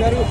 జరుగు